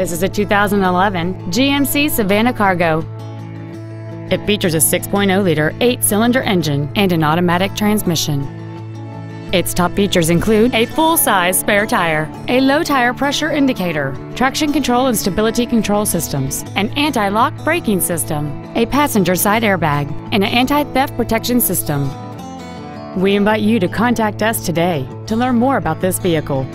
This is a 2011 GMC Savana Cargo. It features a 6.0-liter eight-cylinder engine and an automatic transmission. Its top features include a full-size spare tire, a low tire pressure indicator, traction control and stability control systems, an anti-lock braking system, a passenger side airbag, and an anti-theft protection system. We invite you to contact us today to learn more about this vehicle.